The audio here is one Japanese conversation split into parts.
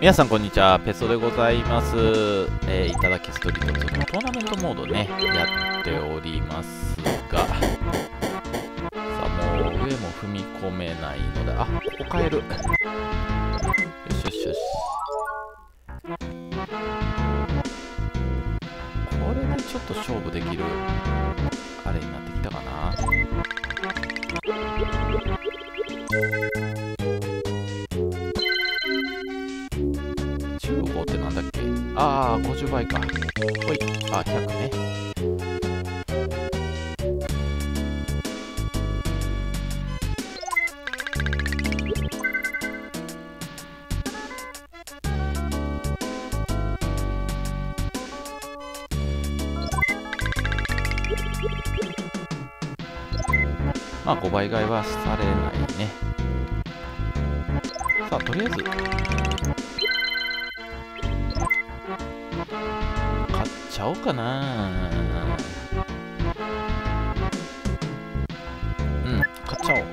皆さんこんにちは、ペソでございます。えー、いただきストリート2のトーナメントモードね、やっておりますが、さあもう上も踏み込めないので、あ、ここ変える。よしよしよし。これでちょっと勝負できる、あれになってきたかな。ああ、50倍か。ほい。あ、100ね。まあ5倍買いはされないね。さあ、とりあえずちゃおうかな。うん買っちゃおう。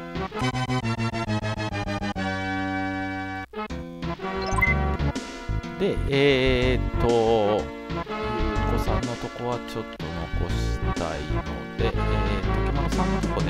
でえー、っとゆうこさんのとこはちょっと残したいのでえー、っと木村さんのとこ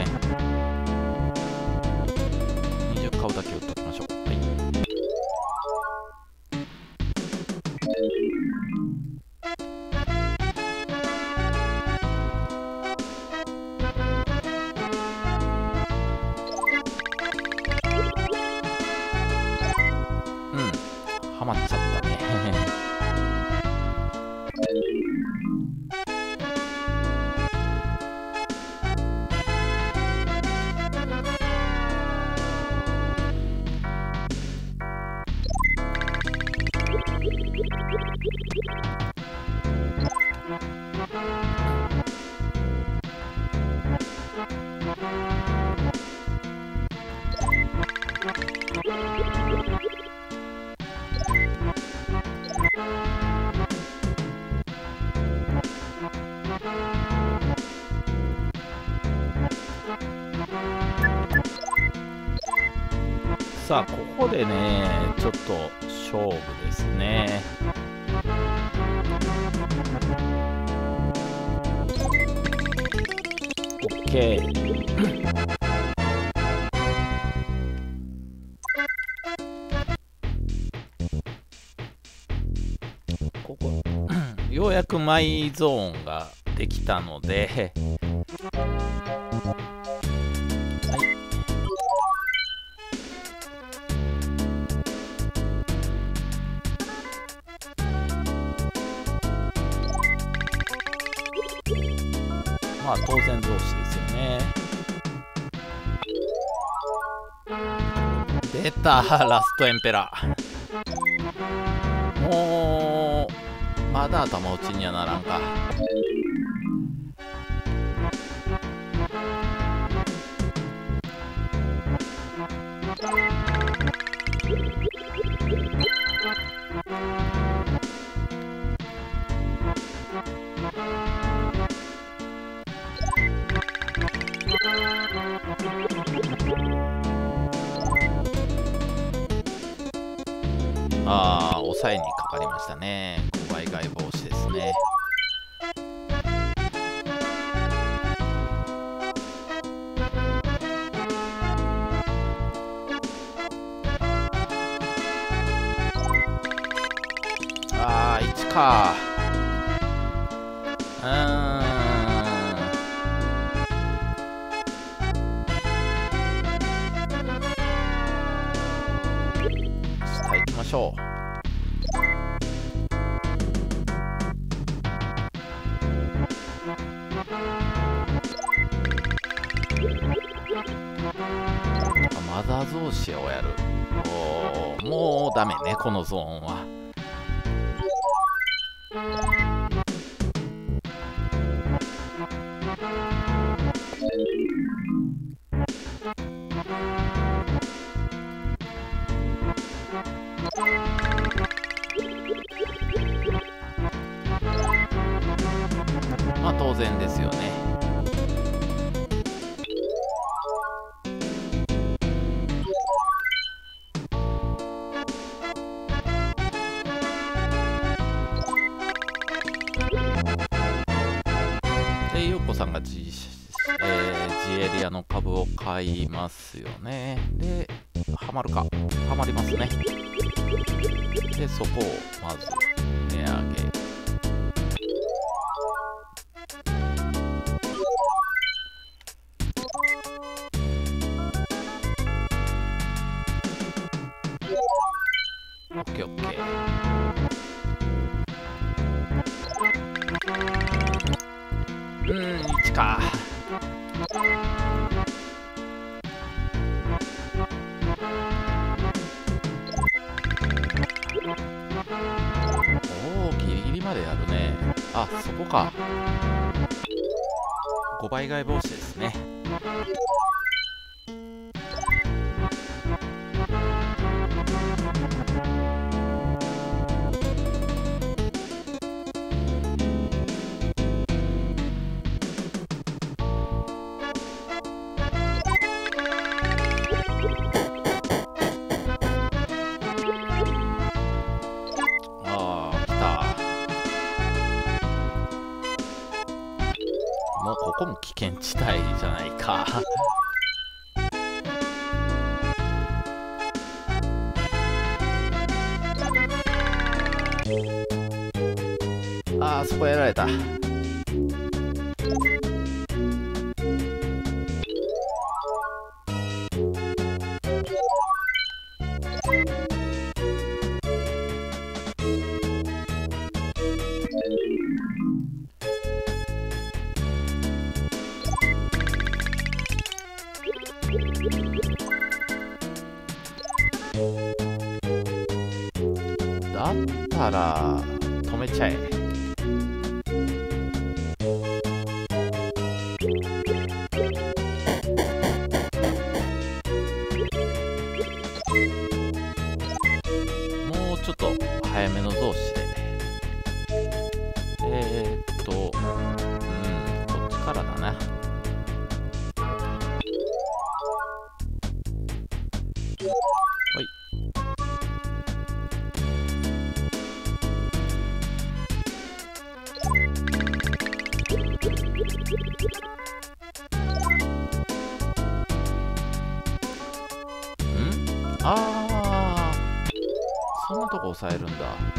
さあここでねちょっと勝負ですね。オッケー。ようやくマイゾーンができたので然同士ですよね。出たラストエンペラもうまだ頭打ちにはならんか際、にかかりましたね。5倍外防止ですね。ああ、1か。マザーゾーシアをやる。おもうダメねこのゾーンは。さんが G,、えー、G エリアの株を買いますよね。で、ハマるか。ハマりますね。で、そこをまず値上げ。あ、そこか。5倍外防止ですね。ああそこやられた。抑えるんだ。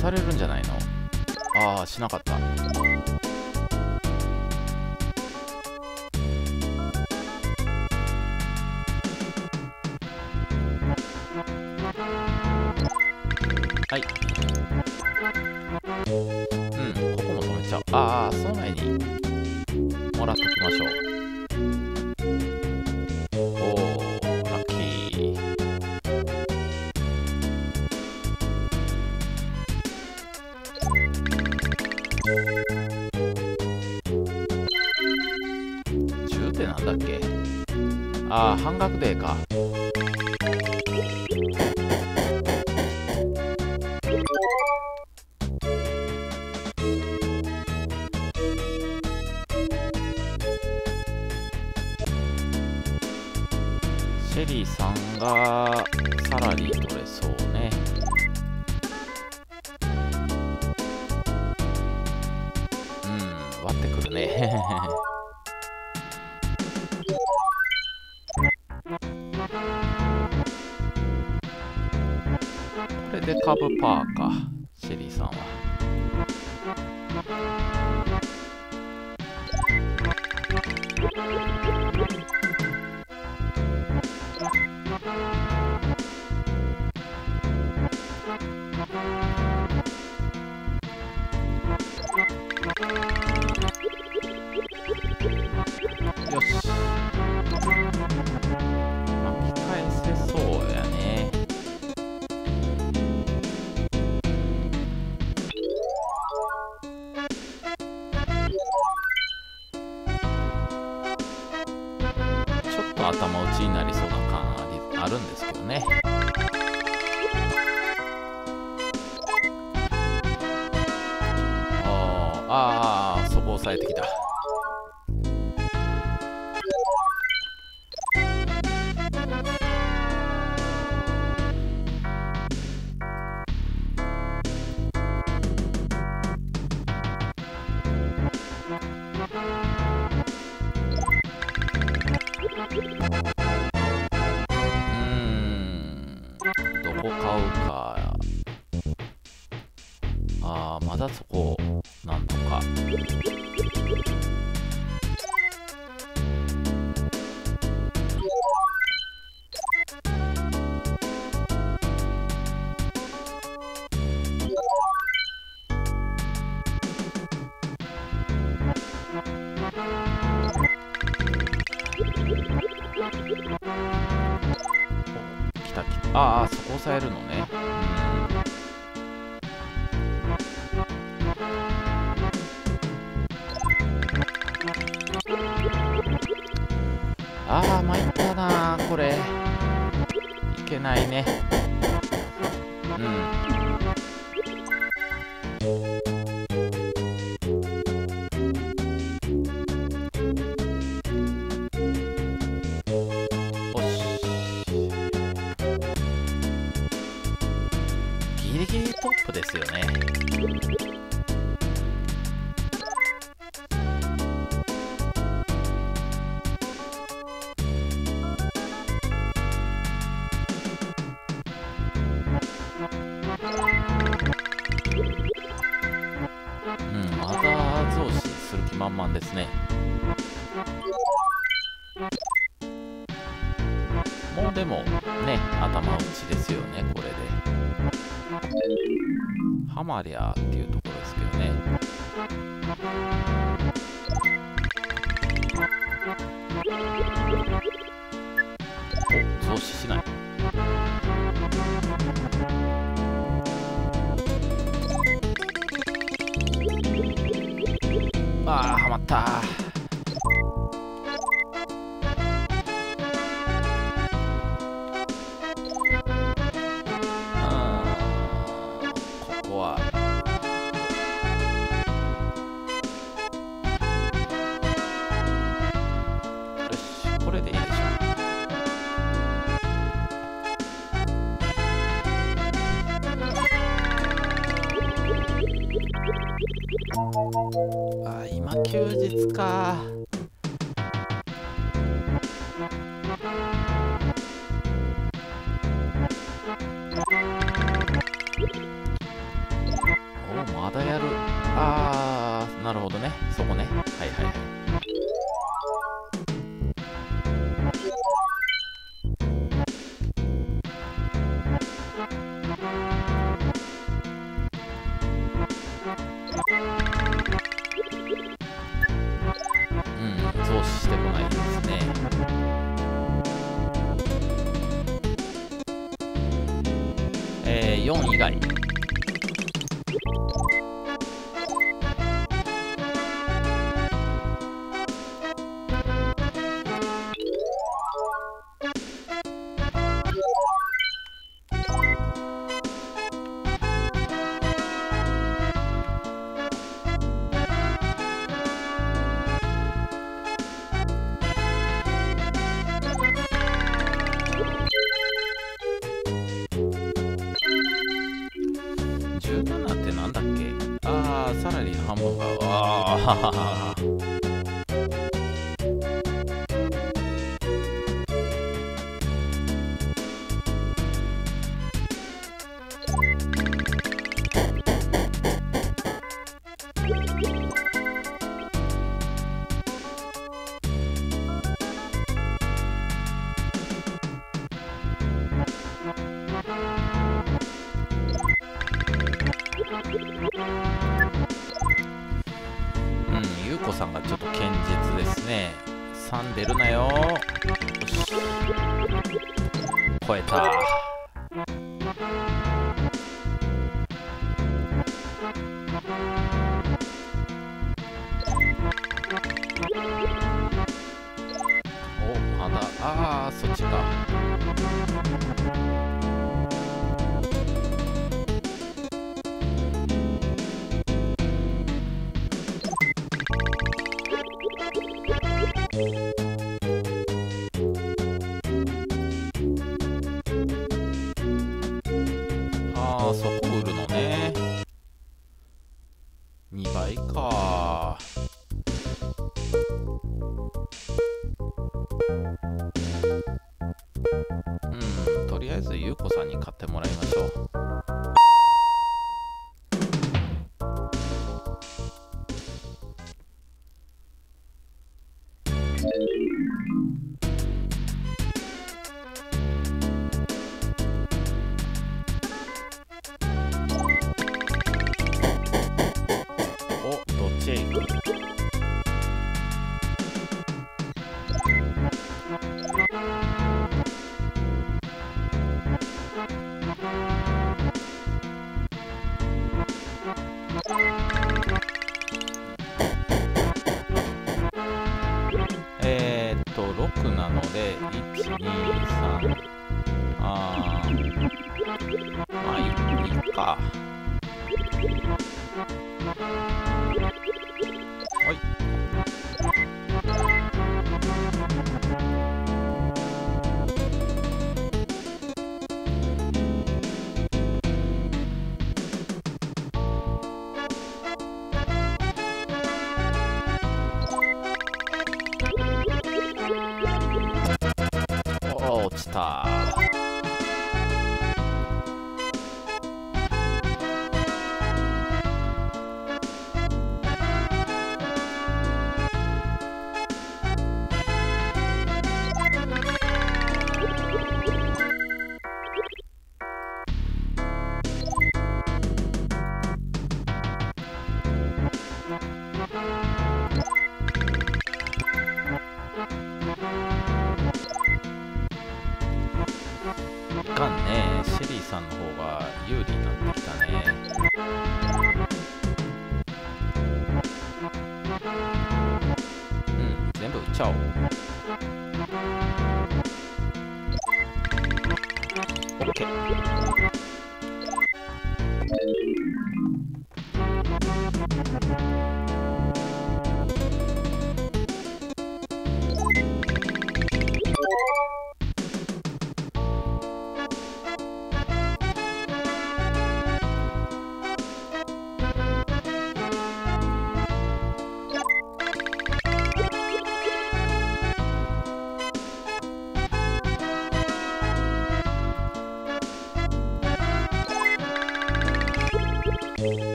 されるんじゃないの？ああ、しなかった。はい。うん、ここも止めちゃう。ああ、その前に、もらっときましょう。よね。これで株パーか、シェリーさんは。うか。ああまだそこあ参ったなこれ。いけないね。うん。もうでもね頭打ちですよねこれで。ハマりゃっていうところですけどね。お増資しない。ああはまった今休日かおまだやるあーなるほどねそこねはいはいはい4以外。17ってなんだっけ？ああさらに半分がああずゆうこさんに買ってもらいましょう。6なので一二三ああまあいいいか。はい。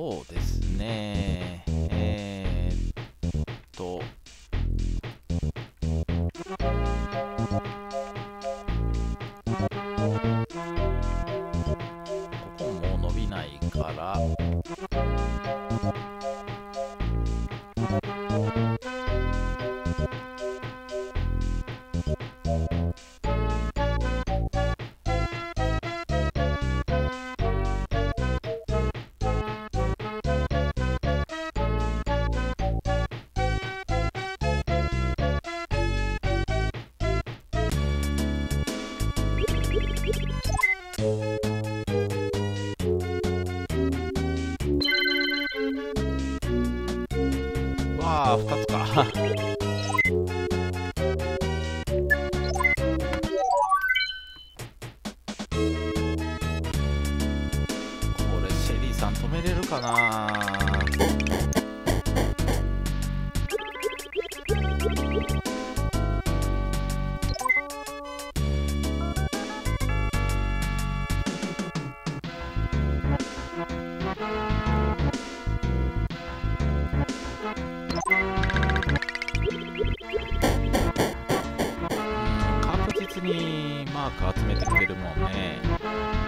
そうですね。にマーク集めてきてるもんね。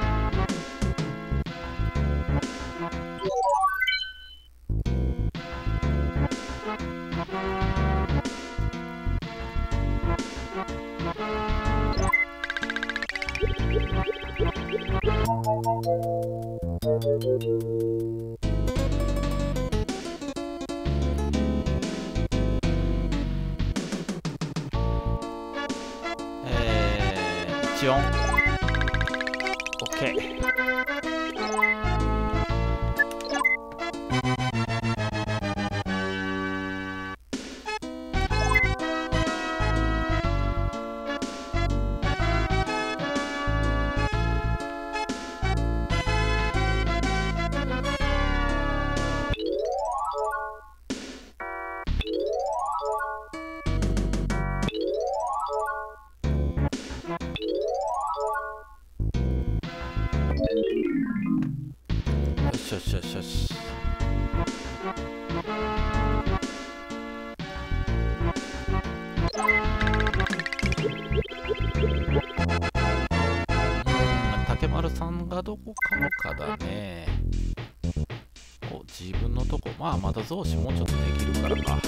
まあまだ増資もうちょっとできるからか。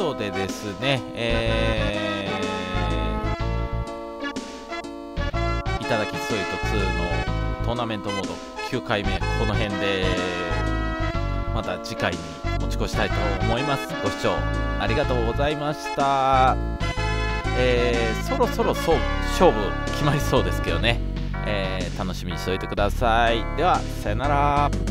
ことでですねえー、いただきストリート2のトーナメントモード9回目この辺でまた次回に持ち越したいと思います。ご視聴ありがとうございました。えーそろそろそう勝負決まりそうですけどね、えー楽しみにしておいてください。ではさよなら。